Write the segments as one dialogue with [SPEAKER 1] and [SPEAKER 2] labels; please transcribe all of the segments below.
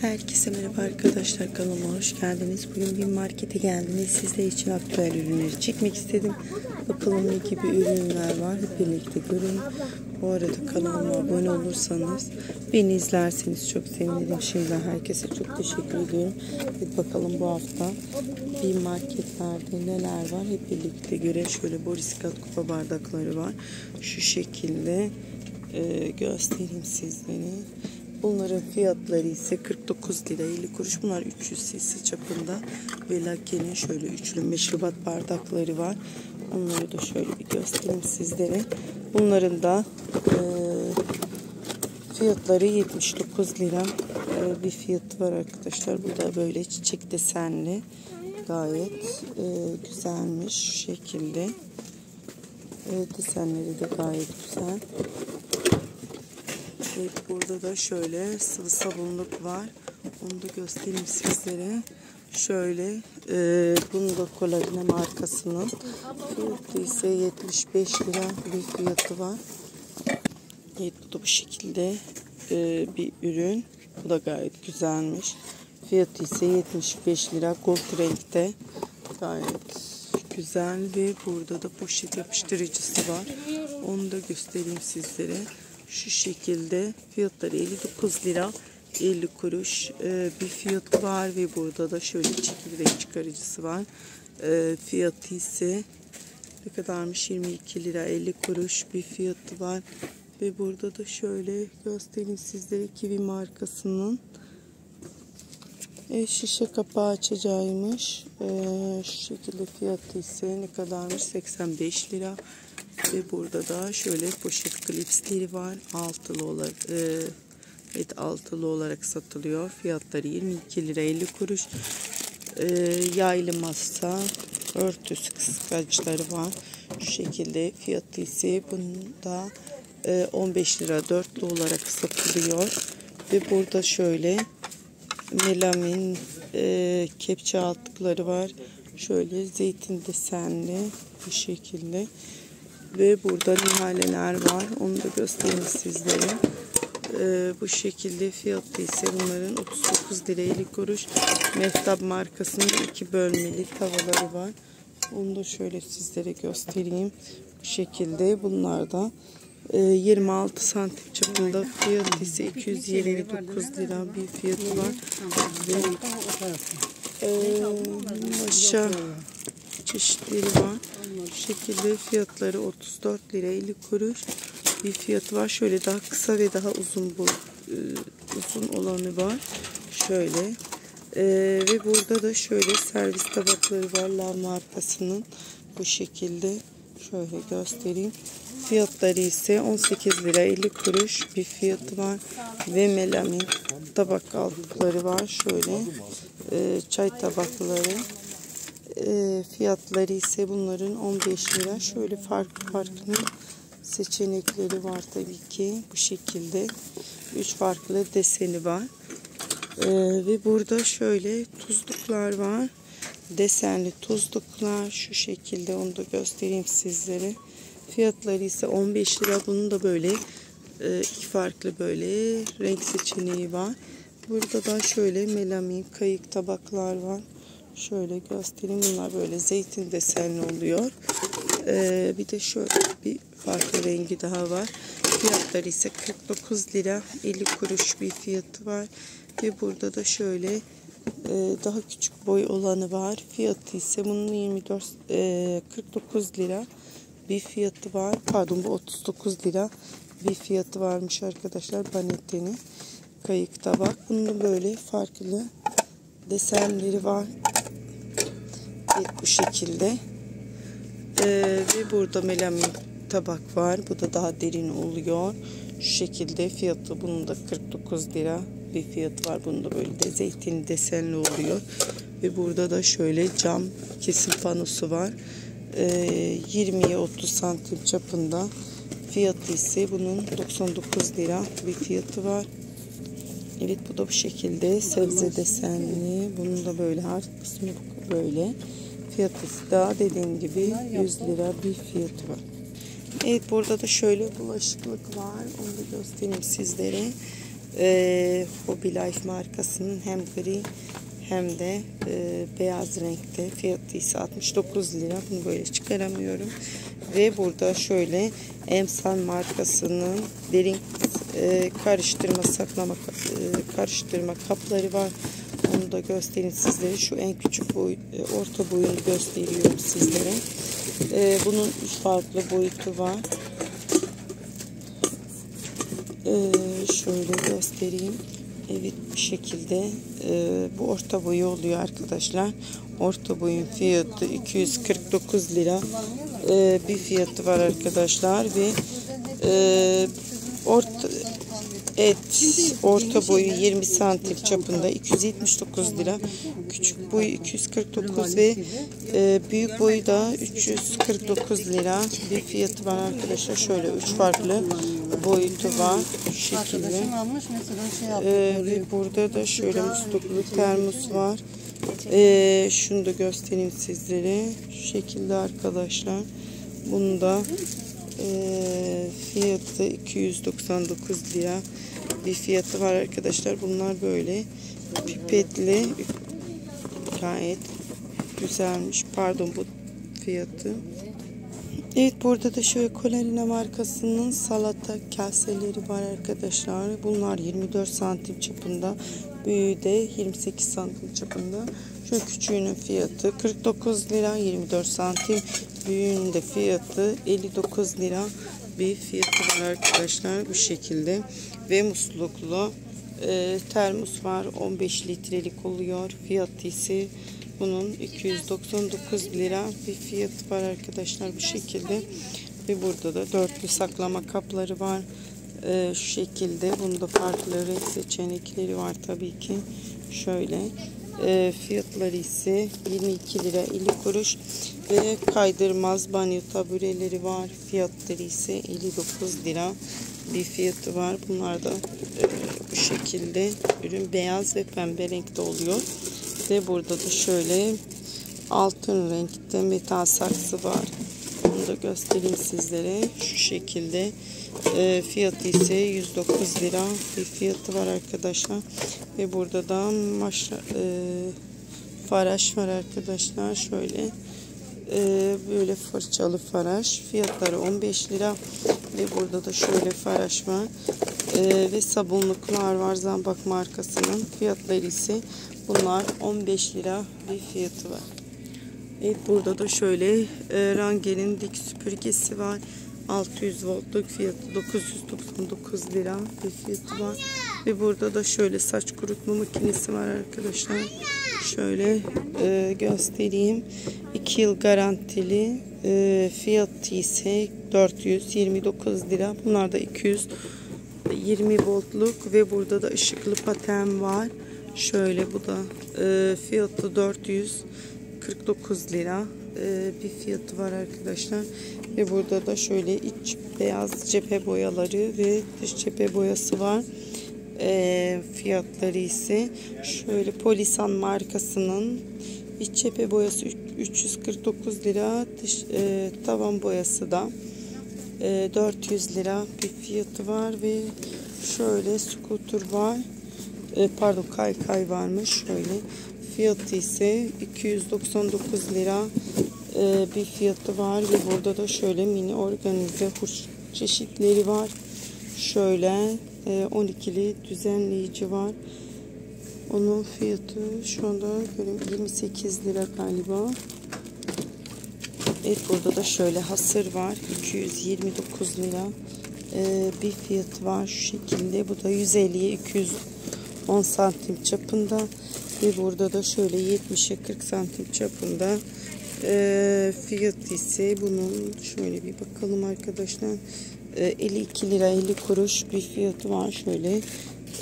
[SPEAKER 1] Herkese merhaba arkadaşlar kanalıma hoş geldiniz. Bugün bir markete geldiniz. Sizler için aktüel ürünleri çekmek istedim. Bakalım ne gibi ürünler var. Hep birlikte görün. Bu arada kanalıma abone olursanız beni izlerseniz çok sevinirim. Şimdiden herkese çok teşekkür ediyorum. Evet bakalım bu hafta bir marketlerde neler var. Hep birlikte göre şöyle Boriskat kupa bardakları var. Şu şekilde e, göstereyim sizlere. Bunların fiyatları ise 49 lira 50 kuruş. Bunlar 300 cc çapında ve Lake'nin şöyle üçlü meşrubat bardakları var. Onları da şöyle bir göstereyim sizlere. Bunların da e, fiyatları 79 lira e, bir fiyatı var arkadaşlar. Bu da böyle çiçek desenli. Gayet e, güzelmiş şekilde. E, desenleri de gayet güzel. Evet burada da şöyle sıvı sabunluk var. Onu da göstereyim sizlere. Şöyle e, bunu da Kolagine markasının fiyatı ise 75 lira bir fiyatı var. Evet bu da bu şekilde e, bir ürün. Bu da gayet güzelmiş. Fiyatı ise 75 lira gold renkte. Gayet güzel ve burada da poşet yapıştırıcısı var. Onu da göstereyim sizlere şu şekilde fiyatları 59 lira 50 kuruş e, bir fiyatı var ve burada da şöyle çekirdek çıkarıcısı var. E, fiyatı ise ne kadarmış? 22 lira 50 kuruş bir fiyatı var. Ve burada da şöyle göstereyim sizlere kivi markasının. E, şişe kapağı açacağıymış. E, şu şekilde fiyatı ise ne kadarmış? 85 lira ve burada da şöyle poşet klipsleri var. Altılı olarak evet altılı olarak satılıyor. Fiyatları 22 lira 50 kuruş. E, yaylı masa örtüsü kıskaçları var. Şu şekilde fiyatı ise bunda e, 15 lira dörtlü olarak satılıyor. Ve burada şöyle melamin e, kepçe altlıkları var. Şöyle zeytin desenli bu şekilde. Ve burada nihaleler var. Onu da göstereyim sizlere. Ee, bu şekilde fiyatı ise bunların 39 lira 50 kuruş. Mehtap markasının iki bölmeli tavaları var. Onu da şöyle sizlere göstereyim. Bu şekilde bunlar da e, 26 santim çapında fiyatı ise 229 lira bir fiyatı var. Ve e, maşa çeşitleri var. Bu şekilde fiyatları 34 lira 50 kuruş bir fiyatı var. Şöyle daha kısa ve daha uzun bu e, uzun olanı var. Şöyle e, ve burada da şöyle servis tabakları var Lav markasının bu şekilde şöyle göstereyim. Fiyatları ise 18 lira 50 kuruş bir fiyatı var ve melamin tabak altlıkları var. Şöyle e, çay tabakları e, fiyatları ise bunların 15 lira. Şöyle farklı farklı seçenekleri var tabii ki. Bu şekilde. Üç farklı deseni var. E, ve burada şöyle tuzluklar var. Desenli tuzluklar. Şu şekilde onu da göstereyim sizlere. Fiyatları ise 15 lira. Bunun da böyle e, iki farklı böyle renk seçeneği var. Burada da şöyle melamin kayık tabaklar var. Şöyle göstereyim. Bunlar böyle zeytin desenli oluyor. Ee, bir de şöyle bir farklı rengi daha var. Fiyatları ise 49 lira 50 kuruş bir fiyatı var. Ve burada da şöyle e, daha küçük boy olanı var. Fiyatı ise bunun 24 e, 49 lira bir fiyatı var. Pardon bu 39 lira bir fiyatı varmış arkadaşlar. Banetteni kayık tabak. Bunun böyle farklı desenleri var. Bu şekilde. Ee, ve burada melamin tabak var. Bu da daha derin oluyor. Şu şekilde fiyatı bunun da 49 lira bir fiyatı var. Bunun da böyle de zeytin desenli oluyor. Ve burada da şöyle cam kesim panosu var. Ee, 20'ye 30 santim çapında. Fiyatı ise bunun 99 lira bir fiyatı var. Evet bu da bu şekilde sebze desenli. Bunun da böyle her kısmı böyle. Fiyatı da dediğim gibi 100 lira bir fiyatı var. Evet burada da şöyle bulaşıklık var. Onu da göstereyim sizlere. e, Hobby Life markasının hem gri hem de e, beyaz renkte. Fiyatı ise 69 lira. Bunu böyle çıkaramıyorum. Ve burada şöyle Emsal markasının derin e, karıştırma saklama e, karıştırma kapları var. Onu da göstereyim sizlere. Şu en küçük boy, e, orta boyunu gösteriyorum sizlere. E, bunun üç farklı boyutu var. E, şöyle göstereyim. Evet bu şekilde bu orta boyu oluyor arkadaşlar. Orta boyun fiyatı 249 lira bir fiyatı var arkadaşlar ve orta et orta boyu 20 santim çapında 279 lira. Küçük boyu 249 ve e, büyük boyu da 349 lira. Bir fiyatı var arkadaşlar. Şöyle üç farklı boyutu var şu şekilde e, ve burada da şöyle musluklu termos var. e, şunu da göstereyim sizlere. Şu şekilde arkadaşlar. Bunu da e, fiyatı 299 lira bir fiyatı var arkadaşlar. Bunlar böyle pipetli gayet güzelmiş. Pardon bu fiyatı. Evet burada da şöyle Kolarina markasının salata kaseleri var arkadaşlar. Bunlar 24 santim çapında. Büyüğü de 28 santim çapında. Şu küçüğünün fiyatı 49 lira 24 santim. Büyüğünün de fiyatı 59 lira bir fiyatı var arkadaşlar bu şekilde. Ve musluklu e, termos var 15 litrelik oluyor. Fiyatı ise bunun 299 lira bir fiyatı var arkadaşlar bu şekilde. Ve burada da dörtlü saklama kapları var. Ee, şu şekilde. Bunda farklı renk seçenekleri var tabii ki. Şöyle. E, fiyatları ise 22 lira 50 kuruş. Ve kaydırmaz banyo tabureleri var. Fiyatları ise 59 lira bir fiyatı var. Bunlar da e, bu şekilde. Ürün beyaz ve pembe renkte oluyor. Ve burada da şöyle altın renkte metal saksı var. Bunu da göstereyim sizlere. Şu şekilde e, fiyatı ise 109 lira bir fiyatı var arkadaşlar. Ve burada da maşa, e, faraş var arkadaşlar. Şöyle e, böyle fırçalı faraş. Fiyatları 15 lira. Ve burada da şöyle faraş var. E, ve sabunluklar var Zambak markasının. Fiyatları ise bunlar 15 lira bir fiyatı var. Evet burada da şöyle e, Rangel'in dik süpürgesi var. 600 voltluk fiyatı 999 lira bir fiyatı var. Ve burada da şöyle saç kurutma makinesi var arkadaşlar. Şöyle e, göstereyim. 2 yıl garantili e, fiyatı ise 429 lira. Bunlar da 220 voltluk ve burada da ışıklı paten var. Şöyle bu da e, fiyatı 449 lira e, bir fiyatı var arkadaşlar. Ve burada da şöyle iç beyaz cephe boyaları ve dış cephe boyası var. E, fiyatları ise şöyle Polisan markasının iç cephe boyası 349 lira. Dış e, tavan boyası da e, 400 lira bir fiyatı var ve şöyle scooter var. E, pardon kaykay varmış şöyle. Fiyatı ise 299 lira e, bir fiyatı var ve burada da şöyle mini organize huş çeşitleri var. Şöyle e, 12'li düzenleyici var. Onun fiyatı şu anda 28 lira galiba. Evet burada da şöyle hasır var. 229 lira ee, bir fiyatı var şu şekilde. Bu da 150'ye 210 santim çapında. Ve burada da şöyle 70'e 40 santim çapında e, fiyat ise bunun şöyle bir bakalım arkadaşlar. E, 52 lira 50 kuruş bir fiyatı var. Şöyle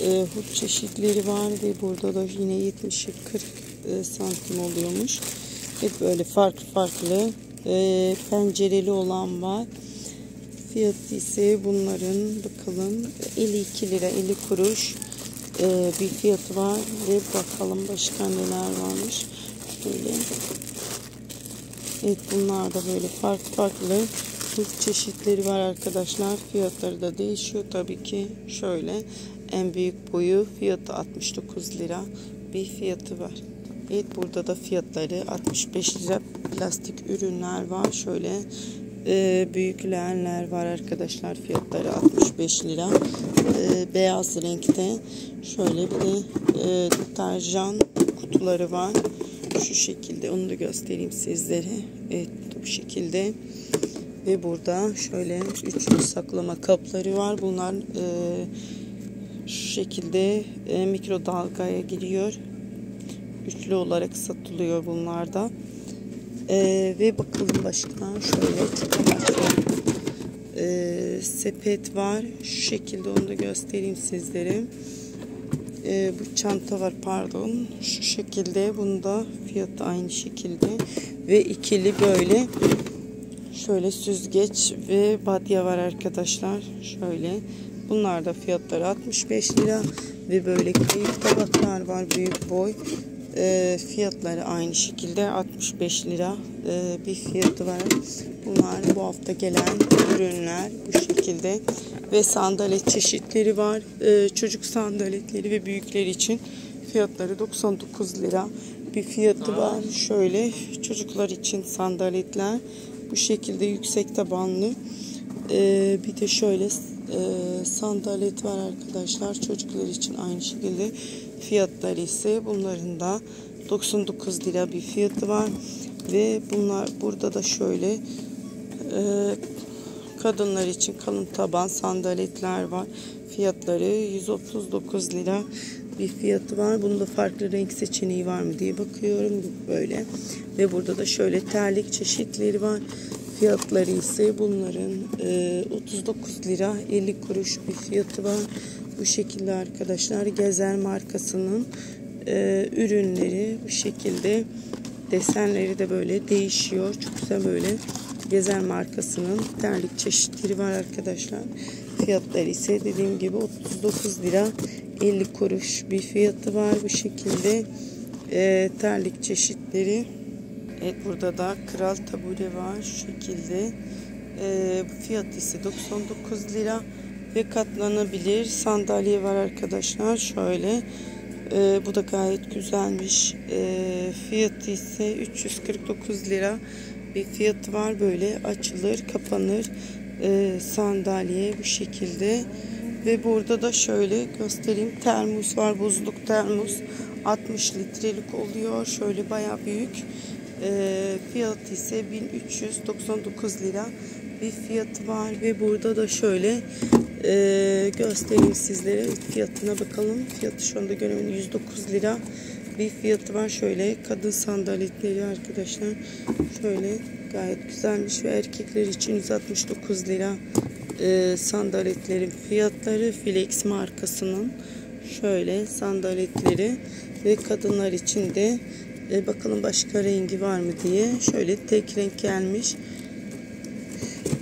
[SPEAKER 1] e, hut çeşitleri var ve burada da yine 70'e 40 e, santim oluyormuş. Hep böyle farklı farklı e, pencereli olan var. Fiyatı ise bunların bakalım 52 lira 50 kuruş e, bir fiyatı var ve bakalım başka neler varmış. Şöyle. Evet bunlar da böyle farklı farklı çeşitleri var arkadaşlar. Fiyatları da değişiyor tabii ki. Şöyle En büyük boyu fiyatı 69 lira bir fiyatı var. Evet burada da fiyatları 65 lira plastik ürünler var. Şöyle e, büyük var arkadaşlar. Fiyatları 65 lira. E, beyaz renkte. Şöyle bir de e, deterjan kutuları var. Şu şekilde onu da göstereyim sizlere. Evet bu şekilde. Ve burada şöyle üçlü saklama kapları var. Bunlar e, şu şekilde e, mikrodalgaya giriyor. Üçlü olarak satılıyor bunlarda. E, ve bakalım başka şöyle e, sepet var. Şu şekilde onu da göstereyim sizlere. E, bu çanta var pardon. Şu şekilde bunda fiyatı aynı şekilde ve ikili böyle şöyle süzgeç ve badya var arkadaşlar. Şöyle bunlar da fiyatları 65 lira ve böyle kayık tabaklar var büyük boy. E, fiyatları aynı şekilde 65 lira e, bir fiyatı var. Bunlar bu hafta gelen ürünler bu şekilde ve sandalet çeşitleri var. E, çocuk sandaletleri ve büyükler için fiyatları 99 lira bir fiyatı var. Şöyle çocuklar için sandaletler bu şekilde yüksek tabanlı. E, bir de şöyle e, sandalet var arkadaşlar. Çocuklar için aynı şekilde fiyatları ise bunların da 99 lira bir fiyatı var. Ve bunlar burada da şöyle e, kadınlar için kalın taban sandaletler var. Fiyatları 139 lira bir fiyatı var. Bunun da farklı renk seçeneği var mı diye bakıyorum böyle. Ve burada da şöyle terlik çeşitleri var. Fiyatları ise bunların e, 39 lira 50 kuruş bir fiyatı var. Bu şekilde arkadaşlar Gezer markasının e, ürünleri bu şekilde desenleri de böyle değişiyor. Çok güzel böyle Gezer markasının terlik çeşitleri var arkadaşlar. Fiyatları ise dediğim gibi 39 lira 50 kuruş bir fiyatı var bu şekilde e, terlik çeşitleri. Evet burada da kral tabure var şu şekilde. E, fiyat ise 99 lira ve katlanabilir sandalye var arkadaşlar. Şöyle e, bu da gayet güzelmiş. E, fiyatı ise 349 lira bir fiyatı var. Böyle açılır, kapanır e, sandalye bu şekilde. Ve burada da şöyle göstereyim. Termos var. Buzluk termos. 60 litrelik oluyor. Şöyle baya büyük. E, fiyatı ise 1399 lira bir fiyatı var. Ve burada da şöyle e, göstereyim sizlere. Fiyatına bakalım. Fiyatı şu anda göremedim. 109 lira bir fiyatı var. Şöyle kadın sandaletleri arkadaşlar. Şöyle gayet güzelmiş ve erkekler için 169 lira e, sandaletlerin fiyatları Flex markasının şöyle sandaletleri ve kadınlar için de e, bakalım başka rengi var mı diye şöyle tek renk gelmiş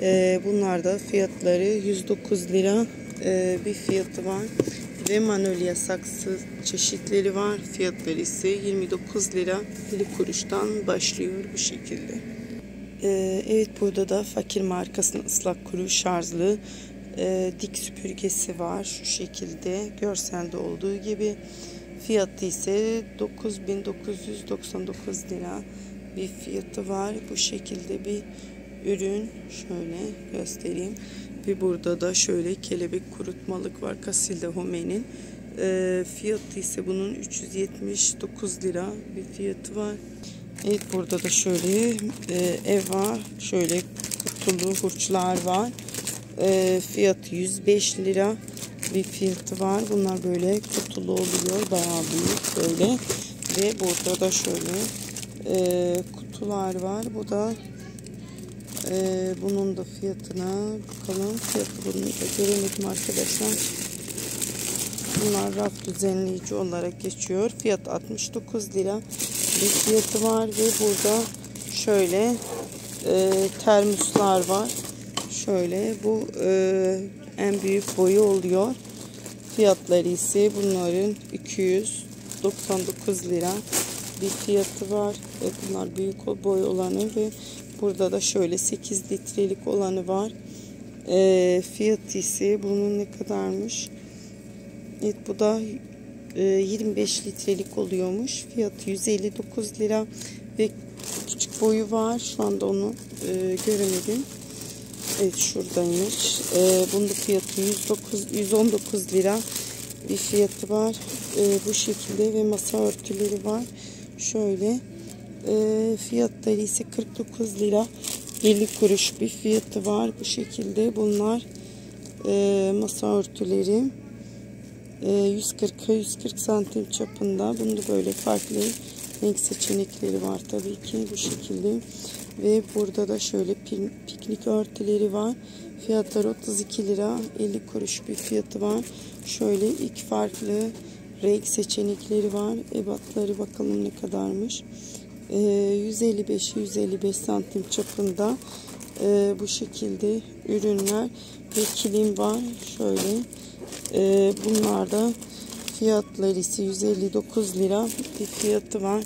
[SPEAKER 1] e, bunlar da fiyatları 109 lira e, bir fiyatı var ve manolya saksı çeşitleri var fiyatları ise 29 lira 50 kuruştan başlıyor bu şekilde ee, evet burada da fakir markasının ıslak kuru şarjlı e, dik süpürgesi var. Şu şekilde görselde olduğu gibi. Fiyatı ise 9999 lira bir fiyatı var. Bu şekilde bir ürün şöyle göstereyim. Ve burada da şöyle kelebek kurutmalık var. Casilda Home'nin. E, fiyatı ise bunun 379 lira bir fiyatı var. Evet burada da şöyle e, Eva şöyle kutulu hurçlar var. E, fiyatı 105 lira bir fiyatı var. Bunlar böyle kutulu oluyor. Bayağı büyük böyle. Ve burada da şöyle e, kutular var. Bu da e, bunun da fiyatına bakalım. Fiyatı bunu da göremedim arkadaşlar. Bunlar raf düzenleyici olarak geçiyor. Fiyat 69 lira bir fiyatı var ve burada şöyle e, termoslar var. Şöyle bu e, en büyük boyu oluyor. Fiyatları ise bunların 299 lira bir fiyatı var. Ve bunlar büyük boy olanı ve burada da şöyle 8 litrelik olanı var. E, fiyatı ise bunun ne kadarmış? Evet bu da e, 25 litrelik oluyormuş. Fiyatı 159 lira ve küçük boyu var. Şu anda onu e, göremedim. Evet şuradaymış. E, bunun fiyatı 109, 119 lira bir fiyatı var. E, bu şekilde ve masa örtüleri var. Şöyle e, fiyatları ise 49 lira 50 kuruş bir fiyatı var. Bu şekilde bunlar e, masa örtüleri. E, 140 140 santim çapında. Bunda böyle farklı renk seçenekleri var tabii ki bu şekilde. Ve burada da şöyle piknik örtüleri var. Fiyatları 32 lira 50 kuruş bir fiyatı var. Şöyle iki farklı renk seçenekleri var. Ebatları bakalım ne kadarmış. Ee, 155-155 santim çapında ee, bu şekilde ürünler ve kilim var. Şöyle ee, bunlar da fiyatları ise 159 lira bir fiyatı var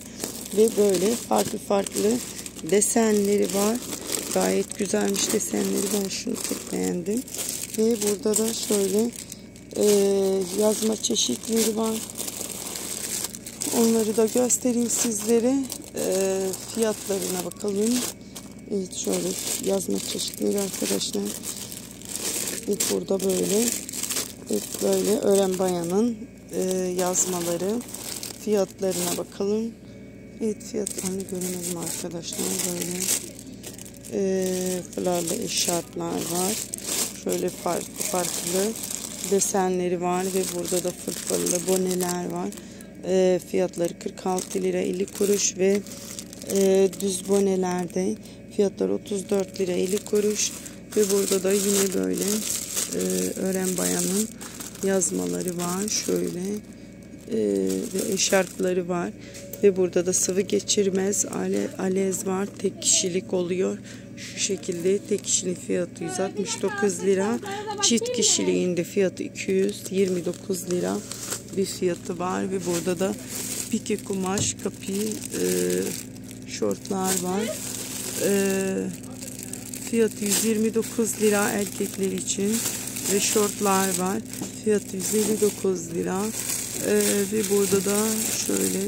[SPEAKER 1] ve böyle farklı farklı desenleri var. Gayet güzelmiş desenleri. Ben şunu çok beğendim. Ve burada da şöyle e, yazma çeşitleri var. Onları da göstereyim sizlere. E, fiyatlarına bakalım. Evet şöyle yazma çeşitleri arkadaşlar. Evet burada böyle. Evet böyle öğren bayanın e, yazmaları. Fiyatlarına bakalım. Evet fiyatlarını göremedim arkadaşlar. Böyle e, flarlı eşarplar var. Şöyle farklı farklı desenleri var ve burada da fırfırlı boneler var. E, fiyatları 46 lira 50 kuruş ve e, düz bonelerde fiyatları 34 lira 50 kuruş ve burada da yine böyle e, öğren bayanın yazmaları var. Şöyle e, ve eşarpları var. Ve burada da sıvı geçirmez ale, alez var. Tek kişilik oluyor. Şu şekilde tek kişinin fiyatı 169 lira. Çift kişiliğinde fiyatı 229 lira bir fiyatı var. Ve burada da pike kumaş kapi e, şortlar var. E, fiyatı 129 lira erkekler için. Ve şortlar var. Fiyatı 159 lira. Ee, ve burada da şöyle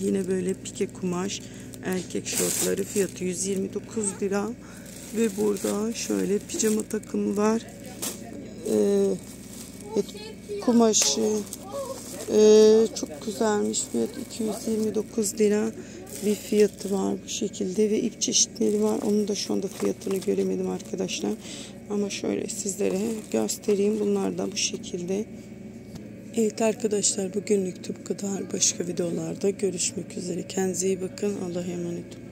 [SPEAKER 1] yine böyle pike kumaş erkek şortları fiyatı 129 lira ve burada şöyle pijama takımı var ee, kumaşı ee, çok güzelmiş fiyat 229 lira bir fiyatı var bu şekilde ve ip çeşitleri var onun da şu anda fiyatını göremedim arkadaşlar ama şöyle sizlere göstereyim bunlar da bu şekilde Evet arkadaşlar bugünlük bu kadar. Başka videolarda görüşmek üzere. Kendinize iyi bakın. Allah'a emanet olun.